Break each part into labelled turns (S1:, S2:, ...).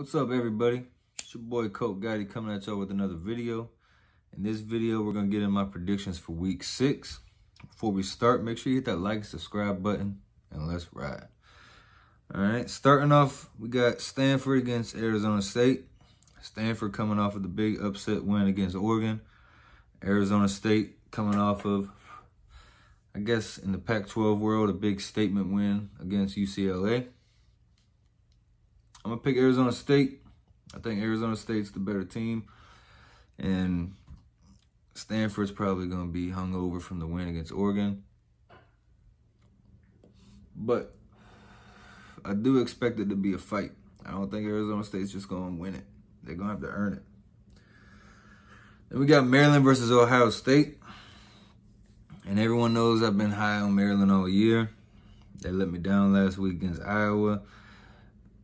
S1: What's up, everybody? It's your boy Colt Gotti coming at y'all with another video. In this video, we're gonna get in my predictions for week six. Before we start, make sure you hit that like, subscribe button, and let's ride. All right, starting off, we got Stanford against Arizona State. Stanford coming off of the big upset win against Oregon. Arizona State coming off of, I guess, in the Pac-12 world, a big statement win against UCLA. I'm gonna pick Arizona State. I think Arizona State's the better team, and Stanford's probably gonna be hung over from the win against Oregon. But I do expect it to be a fight. I don't think Arizona State's just gonna win it. They're gonna have to earn it. Then we got Maryland versus Ohio State. And everyone knows I've been high on Maryland all year. They let me down last week against Iowa.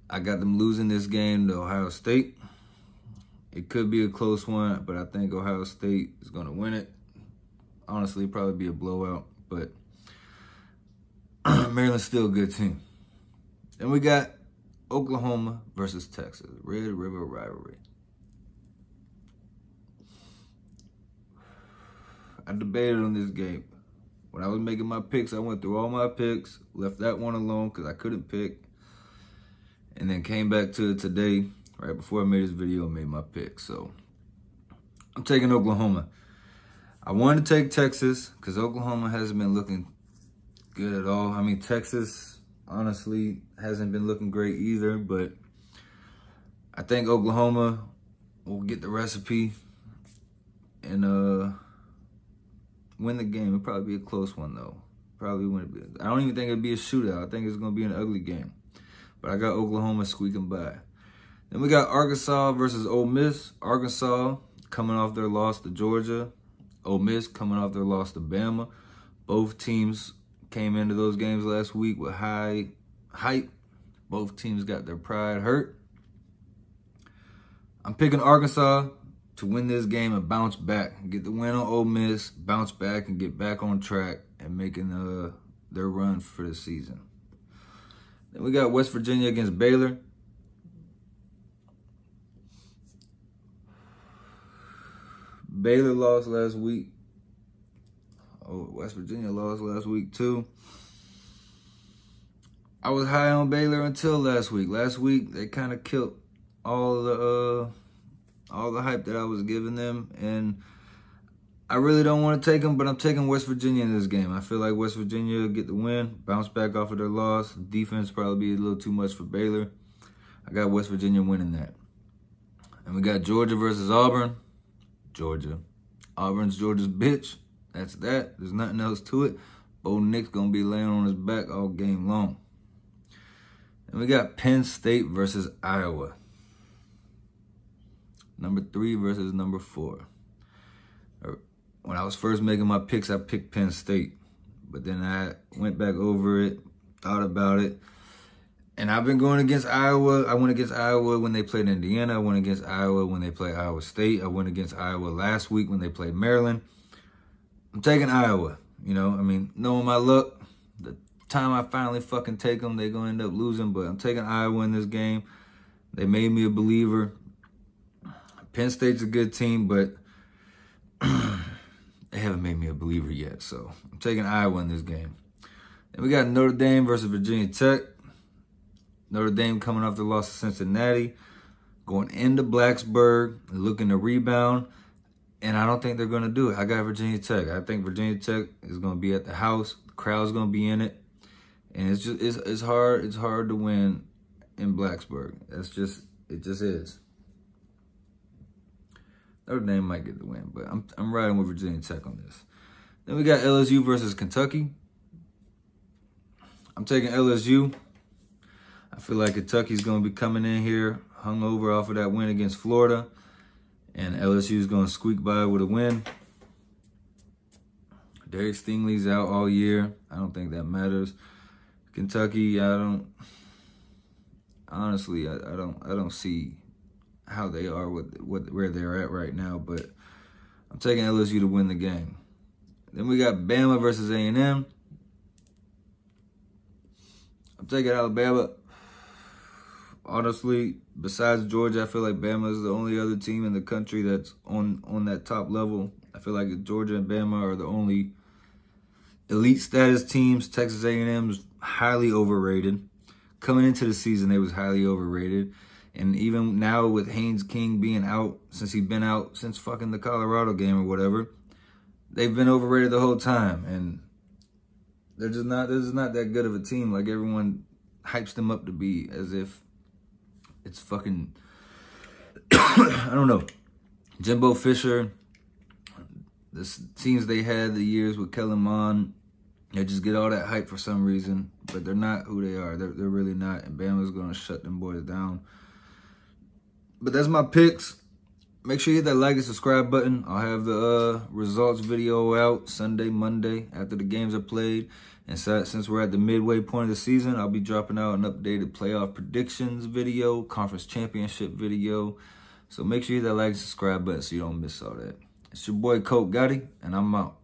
S1: I got them losing this game to Ohio State. It could be a close one, but I think Ohio State is going to win it. Honestly, probably be a blowout, but Maryland's still a good team. Then we got Oklahoma versus Texas, Red River rivalry. I debated on this game. When I was making my picks, I went through all my picks, left that one alone because I couldn't pick and then came back to it today, right before I made this video and made my pick. So I'm taking Oklahoma. I wanted to take Texas because Oklahoma hasn't been looking good at all. I mean, Texas honestly hasn't been looking great either, but I think Oklahoma will get the recipe and uh, win the game. It'll probably be a close one though. Probably win it. I don't even think it'll be a shootout. I think it's gonna be an ugly game. But I got Oklahoma squeaking by. Then we got Arkansas versus Ole Miss. Arkansas coming off their loss to Georgia. Ole Miss coming off their loss to Bama. Both teams came into those games last week with high hype. Both teams got their pride hurt. I'm picking Arkansas to win this game and bounce back. Get the win on Ole Miss, bounce back and get back on track and making uh, their run for the season. Then we got West Virginia against Baylor. Baylor lost last week. Oh, West Virginia lost last week too. I was high on Baylor until last week. Last week they kind of killed all the uh, all the hype that I was giving them, and I really don't want to take them, but I'm taking West Virginia in this game. I feel like West Virginia get the win, bounce back off of their loss. Defense probably be a little too much for Baylor. I got West Virginia winning that. And we got Georgia versus Auburn. Georgia. Auburn's Georgia's bitch. That's that. There's nothing else to it. Bo Nix gonna be laying on his back all game long. And we got Penn State versus Iowa. Number three versus number four when I was first making my picks, I picked Penn State. But then I went back over it, thought about it. And I've been going against Iowa. I went against Iowa when they played Indiana. I went against Iowa when they played Iowa State. I went against Iowa last week when they played Maryland. I'm taking Iowa. You know, I mean, knowing my luck, the time I finally fucking take them, they're going to end up losing. But I'm taking Iowa in this game. They made me a believer. Penn State's a good team, but haven't made me a believer yet. So I'm taking Iowa in this game. Then we got Notre Dame versus Virginia Tech. Notre Dame coming off the loss to Cincinnati, going into Blacksburg, looking to rebound. And I don't think they're going to do it. I got Virginia Tech. I think Virginia Tech is going to be at the house. The crowd's going to be in it. And it's just it's, it's hard it's hard to win in Blacksburg. That's just it just is. Notre Dame might get the win, but I'm I'm riding with Virginia Tech on this. Then we got LSU versus Kentucky. I'm taking LSU. I feel like Kentucky's going to be coming in here hungover off of that win against Florida. And LSU is going to squeak by with a win. Derek Stingley's out all year. I don't think that matters. Kentucky, I don't honestly, I, I don't I don't see how they are with, with where they're at right now, but I'm taking LSU to win the game. Then we got Bama versus A&M. I'm taking Alabama. honestly, besides Georgia, I feel like Bama is the only other team in the country that's on on that top level. I feel like Georgia and Bama are the only elite status teams. Texas A&M is highly overrated. Coming into the season, they was highly overrated. And even now with Haynes King being out, since he's been out since fucking the Colorado game or whatever, they've been overrated the whole time. And they're just not, this is not that good of a team. Like everyone hypes them up to be as if it's fucking, I don't know. Jimbo Fisher, the teams they had the years with Kellen Mond, they just get all that hype for some reason, but they're not who they are. They're, they're really not, and Bama's going to shut them boys down. But that's my picks. Make sure you hit that like and subscribe button. I'll have the uh, results video out Sunday, Monday, after the games are played. And since we're at the midway point of the season, I'll be dropping out an updated playoff predictions video, conference championship video. So make sure you hit that like and subscribe button so you don't miss all that. It's your boy Colt Gotti, and I'm out.